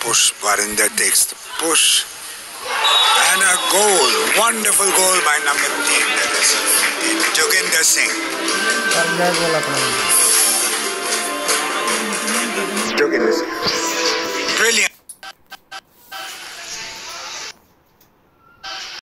Push. Varinder takes the push. And a goal. Wonderful goal by number 10. That is Joginder Singh. Joginder Singh.